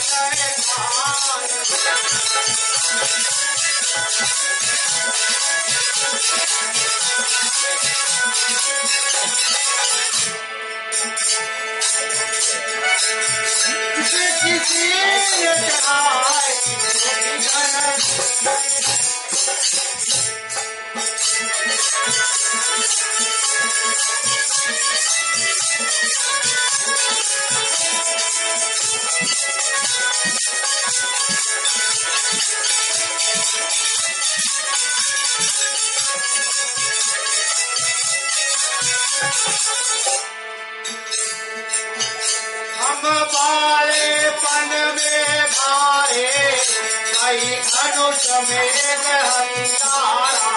हो हम बाले पन में भारे कई धनुष में हंसारा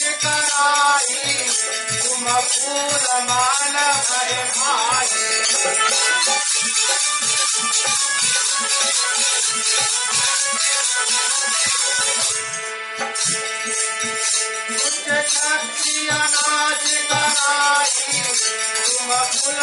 कराई तुम फूल मान भय भाई नाश कराई तुम फूल